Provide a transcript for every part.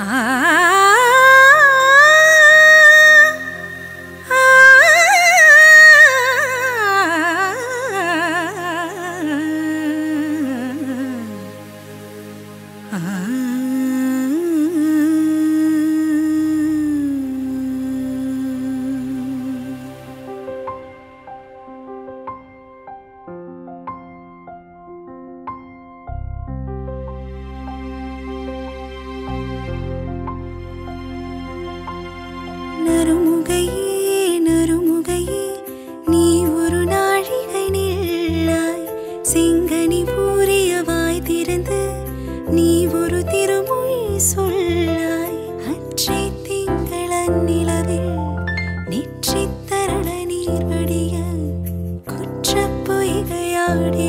Ah. ஒரு திருமொழி சொல்லாய் அற்றை திங்கள நிலவில் நெற்றித்தரள நீர்வடிய குற்ற பொய்கையாடே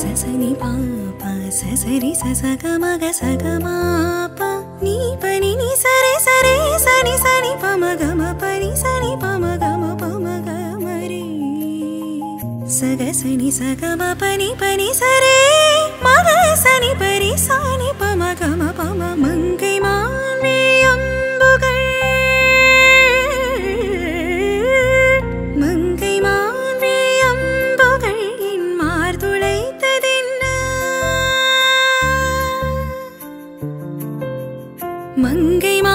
ససని పాప ససరి ససగమగ సగమాప నీ పని నీ సరే సరే సని సని పమగమ పని సని పమగమ పమగ మరి సగసని సగమ పని పని సరే మగ సని పరి సాని పమగమ పమ మంగై మా மங்கை மா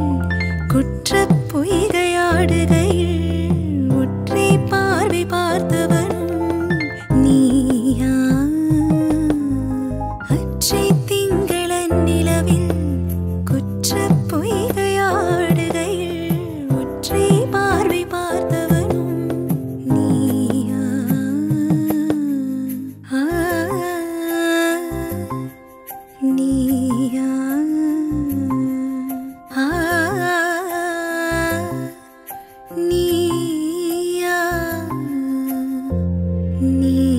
你。